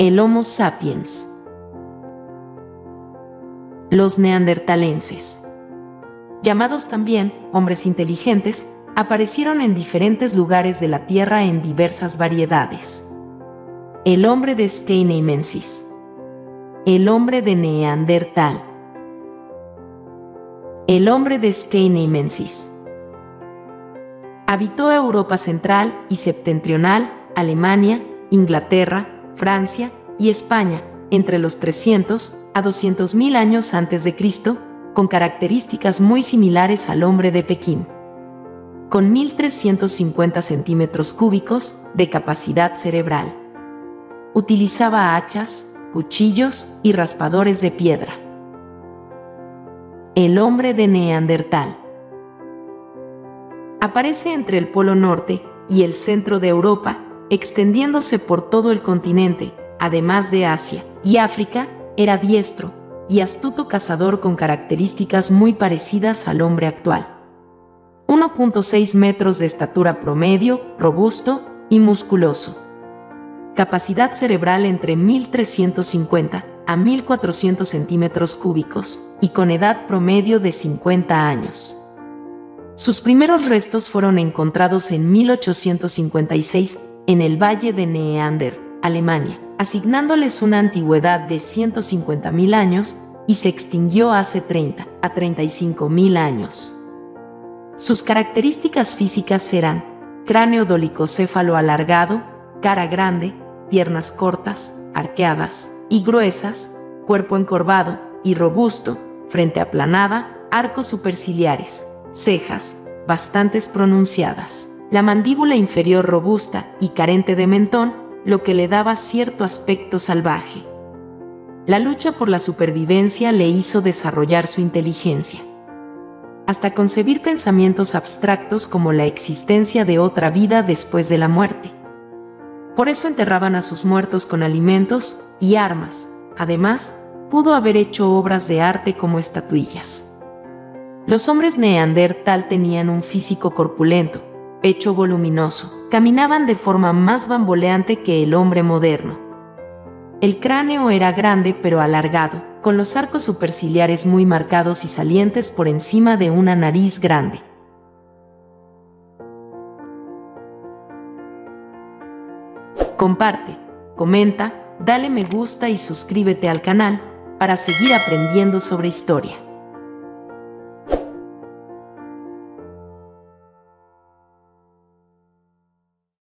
El Homo sapiens. Los neandertalenses. Llamados también hombres inteligentes, aparecieron en diferentes lugares de la Tierra en diversas variedades. El hombre de Steineimensis. El hombre de Neandertal. El hombre de Steineimensis. Habitó Europa central y septentrional, Alemania, Inglaterra, Francia y España entre los 300 a 200 mil años antes de Cristo, con características muy similares al hombre de Pekín. Con 1.350 centímetros cúbicos de capacidad cerebral. Utilizaba hachas, cuchillos y raspadores de piedra. El hombre de Neandertal aparece entre el Polo Norte y el centro de Europa, extendiéndose por todo el continente, además de Asia y África, era diestro y astuto cazador con características muy parecidas al hombre actual. 1.6 metros de estatura promedio, robusto y musculoso. Capacidad cerebral entre 1350 a 1400 centímetros cúbicos y con edad promedio de 50 años. Sus primeros restos fueron encontrados en 1856 en el Valle de Neander, Alemania, asignándoles una antigüedad de 150.000 años y se extinguió hace 30 a 35.000 años. Sus características físicas eran cráneo dolicocéfalo alargado, cara grande, piernas cortas, arqueadas y gruesas, cuerpo encorvado y robusto, frente aplanada, arcos superciliares, cejas, bastantes pronunciadas, la mandíbula inferior robusta y carente de mentón, lo que le daba cierto aspecto salvaje. La lucha por la supervivencia le hizo desarrollar su inteligencia, hasta concebir pensamientos abstractos como la existencia de otra vida después de la muerte. Por eso enterraban a sus muertos con alimentos y armas. Además, pudo haber hecho obras de arte como estatuillas. Los hombres neandertal tenían un físico corpulento, pecho voluminoso, caminaban de forma más bamboleante que el hombre moderno. El cráneo era grande pero alargado, con los arcos superciliares muy marcados y salientes por encima de una nariz grande. Comparte, comenta, dale me gusta y suscríbete al canal para seguir aprendiendo sobre historia.